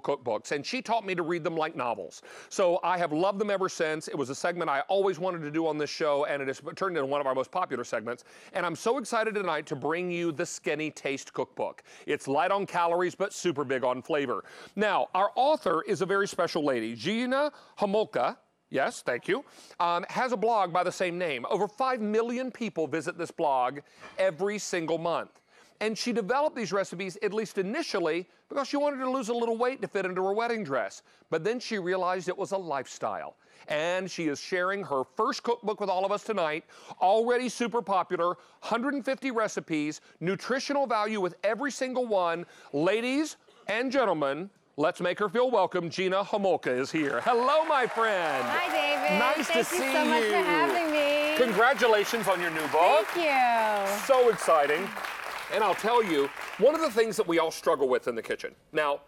cookbooks, and she taught me to read them like novels. So I have loved them ever since. It was a segment I always wanted to do on this show, and it has turned into one of our most popular segments. And I'm so excited tonight to bring you the Skinnytaste Cookbook. It's light on calories, but super big on flavor. Now, our author is a very special lady, Gina Homolka. Yes, thank you. Um, has a blog by the same name. Over 5 million people visit this blog every single month. And she developed these recipes, at least initially, because she wanted to lose a little weight to fit into her wedding dress. But then she realized it was a lifestyle. And she is sharing her first cookbook with all of us tonight. Already super popular, 150 recipes, nutritional value with every single one. Ladies and gentlemen, Let's make her feel welcome. Gina Homolka is here. Hello, my friend. Hi, David. Nice Thank to you see so much for having me. Congratulations on your new book. Thank you. So exciting. And I'll tell you, one of the things that we all struggle with in the kitchen. Now,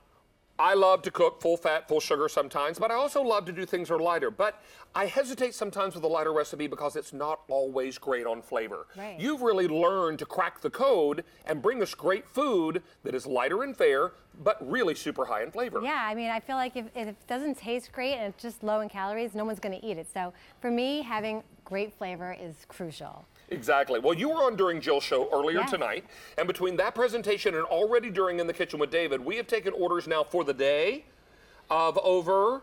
I love to cook full fat, full sugar sometimes, but I also love to do things that are lighter. But I hesitate sometimes with a lighter recipe because it's not always great on flavor. Right. You've really learned to crack the code and bring us great food that is lighter and fair, but really super high in flavor. Yeah, I mean, I feel like if, if it doesn't taste great and it's just low in calories, no one's going to eat it. So for me, having great flavor is crucial. Exactly. Well, you were on during Jill's show earlier Yes. tonight, and between that presentation and already during In the Kitchen with David, we have taken orders now for the day of over,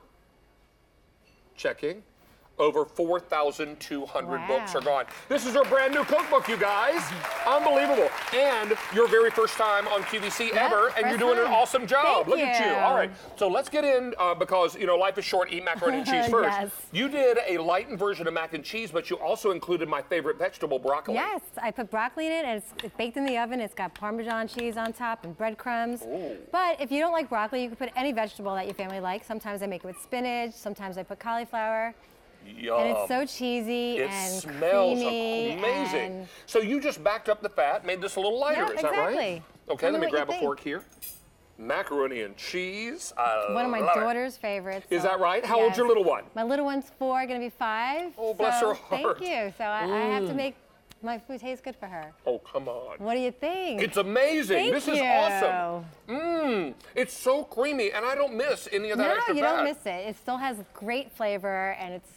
checking, over 4,200 Wow. books are gone. This is our brand new cookbook, you guys. Unbelievable. And your very first time on QVC ever, and you're doing an awesome job. Thank Look at you. you. All right. So let's get in uh, because, you know, life is short. Eat macaroni and cheese first. Yes. You did a lightened version of mac and cheese, but you also included my favorite vegetable, broccoli. Yes, I put broccoli in it and it's, it's baked in the oven. It's got Parmesan cheese on top and breadcrumbs. Ooh. But if you don't like broccoli, you can put any vegetable that your family likes. Sometimes I make it with spinach. Sometimes I put cauliflower. Yum. And it's so cheesy It and smells creamy. amazing. and- So you just backed up the fat, made this a little lighter, Yeah, is that right? exactly. Okay, Tell let me you grab a think. fork here. Macaroni and cheese. I One of my love it. daughter's favorites. Is so- that right? How old's your little one? My little one's four, gonna be five. Oh, bless so her heart. Thank you. So I, I have to mm. make my food taste good for her. Oh, come on. What do you think? It's amazing. Thank this is awesome. Mmm. It's so creamy, and I don't miss any of that no, extra you fat. don't miss it. It still has great flavor and it's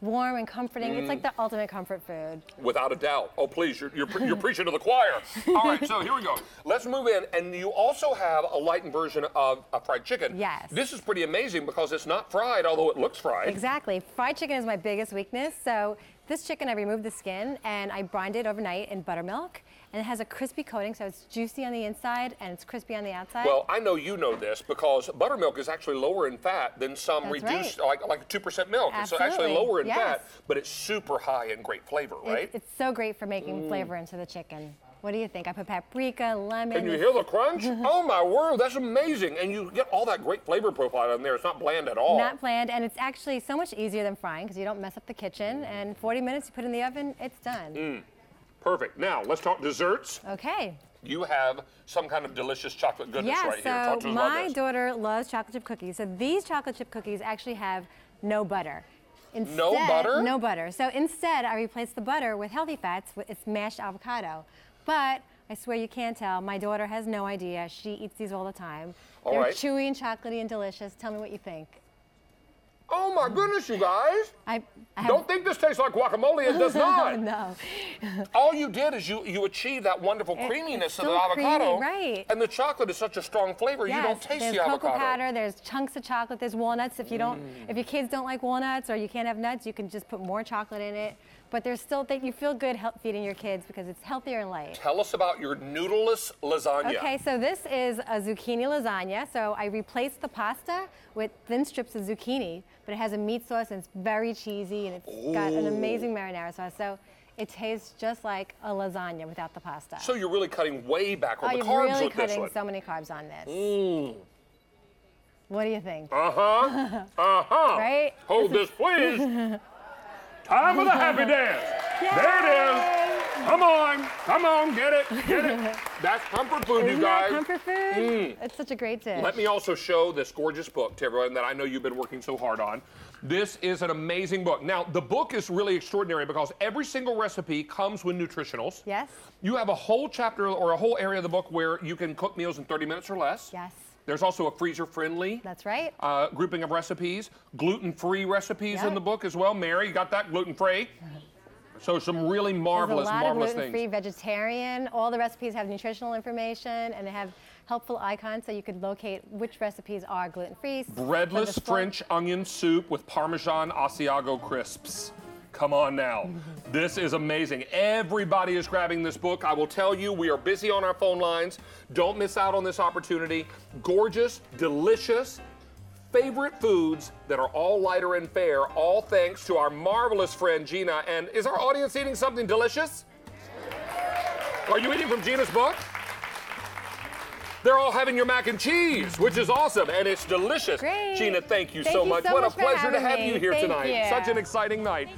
warm and comforting. It's Mm. like the ultimate comfort food. Without a doubt. Oh, please, you're, you're, pre- you're preaching to the choir. All right, so here we go. Let's move in. And you also have a lightened version of a fried chicken. Yes. This is pretty amazing because it's not fried, although it looks fried. Exactly. Fried chicken is my biggest weakness. So this chicken, I removed the skin and I brined it overnight in buttermilk. And it has a crispy coating, so it's juicy on the inside and it's crispy on the outside. Well, I know you know this because buttermilk is actually lower in fat than some That's reduced, right. like like two percent milk. It's actually Absolutely. lower in Yes. fat, but it's super high in great flavor, It- right? it's so great for making flavor into the chicken. What do you think? I put paprika, lemon. Can you hear the crunch? oh my word, that's amazing! And you get all that great flavor profile in there. It's not bland at all. Not bland, and it's actually so much easier than frying because you don't mess up the kitchen. Mm. And 40 minutes, you put it in the oven, it's done. Perfect. Now let's talk desserts. Okay. You have some kind of delicious chocolate goodness Yeah, right here. Talk so to us about my this. daughter loves chocolate chip cookies. So these chocolate chip cookies actually have no butter. Instead, butter? No butter. So instead, I replaced the butter with healthy fats. with It's mashed avocado. But I swear you can't tell. My daughter has no idea. She eats these all the time. All They're right. chewy and chocolatey and delicious. Tell me what you think. Oh my goodness, you guys! I, I have, Don't think this tastes like guacamole. It does not. no. All you did is you you achieve that wonderful It- creaminess of the so creamy, avocado, right. And the chocolate is such a strong flavor. you don't Yes, taste there's the cocoa avocado. powder, there's chunks of chocolate, there's walnuts. If you don't, Mm. if your kids don't like walnuts or you can't have nuts, you can just put more chocolate in it. But there's still that you feel good help feeding your kids because it's healthier and light. Tell us about your noodleless lasagna. Okay, so this is a zucchini lasagna. So I replaced the pasta with thin strips of zucchini, but it has a meat sauce and it's very cheesy and it's got an amazing marinara sauce. So it tastes just like a lasagna without the pasta. So you're really cutting way back on oh, the you're carbs really with this cutting one. so many carbs on this. Mm. What do you think? Uh huh. Uh huh. Right? Hold this, please. Time for the happy dance. There it is. Come on, come on, get it, get it. That's comfort food, Isn't you guys. that comfort food? Mm. It's such a great dish. Let me also show this gorgeous book to everyone that I know you've been working so hard on. This is an amazing book. Now, the book is really extraordinary because every single recipe comes with nutritionals. Yes. You have a whole chapter or a whole area of the book where you can cook meals in 30 minutes or less. Yes. There's also a freezer-friendly That's right. uh, grouping of recipes, gluten-free recipes in the book as well. Mary, you got that gluten-free? So some really There's a marvelous, lot of gluten-free, things. vegetarian. All the recipes have nutritional information and they have helpful icons so you could locate which recipes are gluten-free. Breadless. French onion soup with Parmesan Asiago crisps. Come on now. This is amazing. Everybody is grabbing this book. I will tell you, we are busy on our phone lines. Don't miss out on this opportunity. Gorgeous, delicious, favorite foods that are all lighter and fair, all thanks to our marvelous friend Gina. And is our audience eating something delicious? Are you eating from Gina's book? They're all having your mac and cheese, which is awesome, and it's delicious. Great. Gina, thank you Thank so you much. so what much a pleasure to have me. you here Thank tonight. you. Such an exciting night.